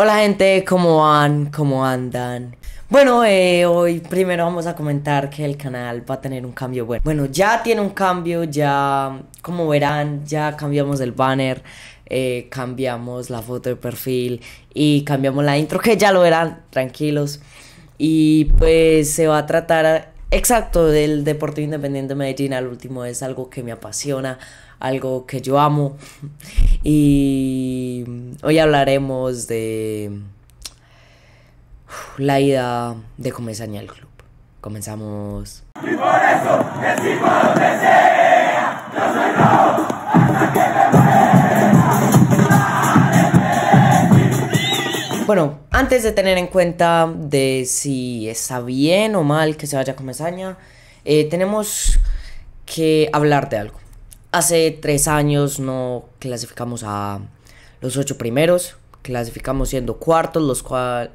Hola gente, ¿cómo van? ¿Cómo andan? Bueno, eh, hoy primero vamos a comentar que el canal va a tener un cambio bueno. Bueno, ya tiene un cambio, ya como verán, ya cambiamos el banner, eh, cambiamos la foto de perfil y cambiamos la intro, que ya lo verán, tranquilos. Y pues se va a tratar exacto del Deportivo Independiente de Medellín, al último es algo que me apasiona algo que yo amo. Y hoy hablaremos de la ida de Comesaña al club. Comenzamos. Y por eso Bueno, antes de tener en cuenta de si está bien o mal que se vaya a Comesaña, eh, tenemos que hablar de algo. Hace tres años no clasificamos a los ocho primeros, clasificamos siendo cuartos,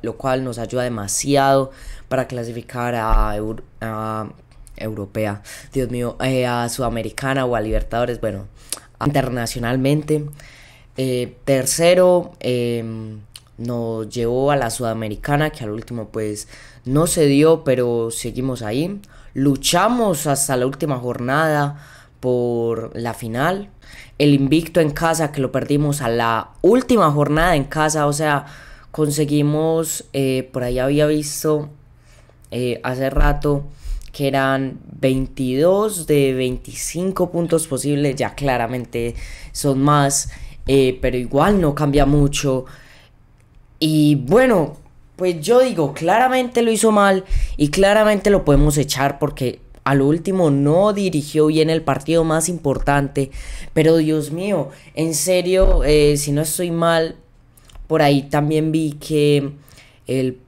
lo cual nos ayuda demasiado para clasificar a, Europea, Dios mío, eh, a Sudamericana o a Libertadores, bueno, internacionalmente. Eh, tercero, em, nos llevó a la Sudamericana, que al último pues no se dio, pero seguimos ahí. Luchamos hasta la última jornada por la final. El invicto en casa que lo perdimos a la última jornada en casa. O sea, conseguimos, eh, por ahí había visto eh, hace rato que eran 22 de 25 puntos posibles. Ya claramente son más. Eh, pero igual no cambia mucho. Y bueno, pues yo digo, claramente lo hizo mal y claramente lo podemos echar porque al último no dirigió bien el partido más importante. Pero Dios mío, en serio, eh, si no estoy mal, por ahí también vi que el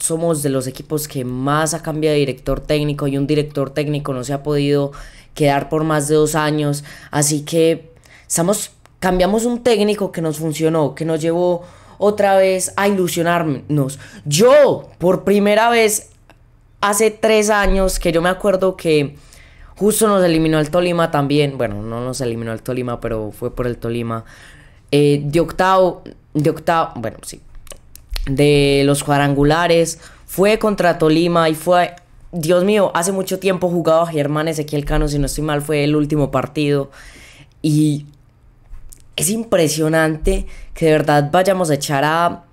somos de los equipos que más ha cambiado de director técnico y un director técnico no se ha podido quedar por más de dos años. Así que estamos, cambiamos un técnico que nos funcionó, que nos llevó otra vez a ilusionarnos. Yo, por primera vez hace tres años que yo me acuerdo que justo nos eliminó el Tolima también. Bueno, no nos eliminó el Tolima, pero fue por el Tolima. Eh, de octavo, de octavo, bueno, sí. De los cuadrangulares. Fue contra Tolima y fue. Dios mío, hace mucho tiempo jugaba Germán Ezequiel Cano, si no estoy mal, fue el último partido. Y es impresionante que de verdad vayamos a echar a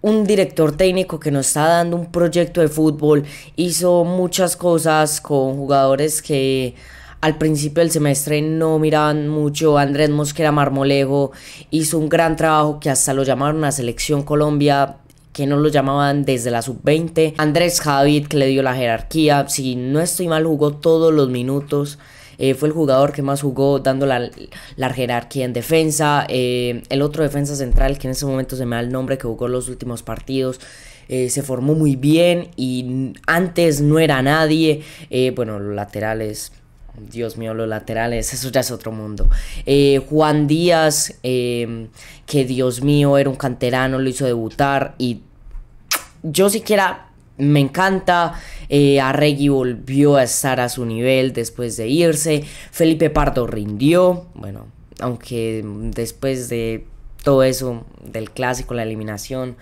un director técnico que nos está dando un proyecto de fútbol, hizo muchas cosas con jugadores que al principio del semestre no miraban mucho. Andrés Mosquera Marmolejo hizo un gran trabajo que hasta lo llamaron a Selección Colombia que no lo llamaban desde la sub-20. Andrés Javid, que le dio la jerarquía, si no estoy mal, jugó todos los minutos. Eh, fue el jugador que más jugó dando la, jerarquía en defensa. Eh, el otro defensa central, que en ese momento se me da el nombre, que jugó los últimos partidos. Eh, se formó muy bien y antes no era nadie. bueno, los laterales, Dios mío, los laterales, eso ya es otro mundo. Juan Díaz, que Dios mío, era un canterano, lo hizo debutar y yo siquiera me encanta. Eh, Arregui volvió a estar a su nivel después de irse. Felipe Pardo rindió. Bueno, aunque después de todo eso, del clásico, la eliminación,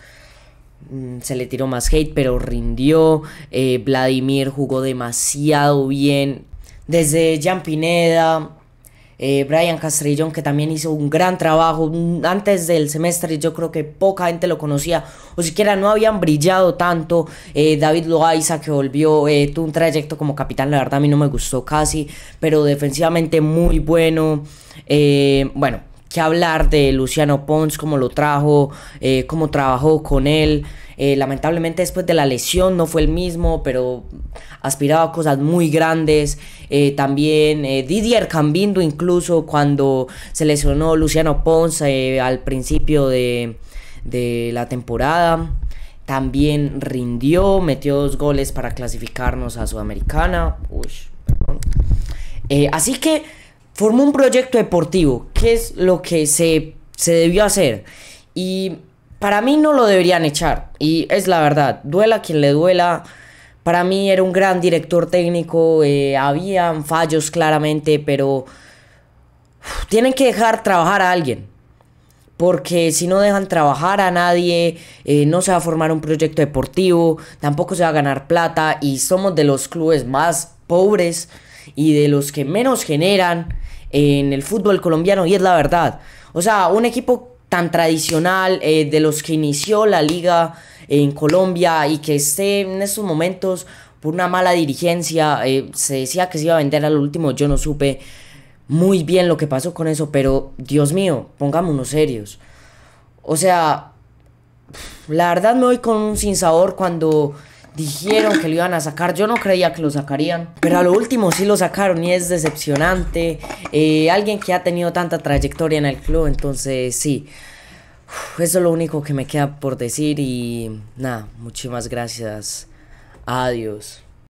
mm, se le tiró más hate, pero rindió. Eh, Vladimir jugó demasiado bien. Desde Jean Pineda, eh, Brian Castrillón, que también hizo un gran trabajo antes del semestre, yo creo que poca gente lo conocía, o siquiera no habían brillado tanto. Eh, David Loaiza, que volvió, eh, tuvo un trayecto como capitán, la verdad a mí no me gustó casi, pero defensivamente muy bueno. bueno, que hablar de Luciano Pons, cómo lo trajo, cómo trabajó con él. Eh, lamentablemente después de la lesión no fue el mismo, pero aspiraba a cosas muy grandes. Eh, también eh, Didier Cambindo incluso cuando se lesionó Luciano Ponce al principio de, la temporada. También rindió, metió dos goles para clasificarnos a Sudamericana. así que formó un proyecto deportivo, que es lo que se, se debió hacer. Y para mí no lo deberían echar. Y es la verdad. Duela quien le duela. Para mí era un gran director técnico. Eh, habían fallos claramente. Pero tienen que dejar trabajar a alguien. porque si no dejan trabajar a nadie, eh, no se va a formar un proyecto deportivo, tampoco se va a ganar plata y somos de los clubes más pobres y de los que menos generan en el fútbol colombiano y es la verdad. O sea, un equipo tan tradicional eh, de los que inició la liga en Colombia y que esté en estos momentos por una mala dirigencia, eh, se decía que se iba a vender al último, yo no supe muy bien lo que pasó con eso, pero Dios mío, pongámonos serios. O sea, la verdad me voy con un sinsabor cuando dijeron que lo iban a sacar. Yo no creía que lo sacarían, pero a lo último sí lo sacaron y es decepcionante. Eh, alguien que ha tenido tanta trayectoria en el club, entonces sí. Eso es lo único que me queda por decir y nada, muchísimas gracias. Adiós.